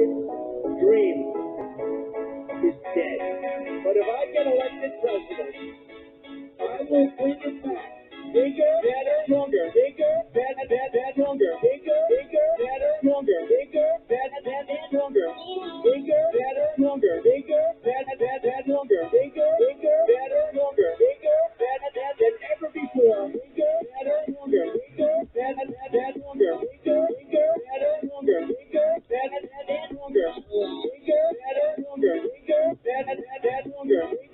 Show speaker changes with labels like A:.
A: His dream is dead. But if I get elected president, I will bring it back. Bigger, better, stronger. Bigger, better, better, stronger. Bigger, bigger, better, stronger. Bigger, better, better, stronger. Bigger, better, stronger. Bigger, better, better, stronger. Bigger, bigger. longer, bigger, better, longer, bigger, better, better, longer.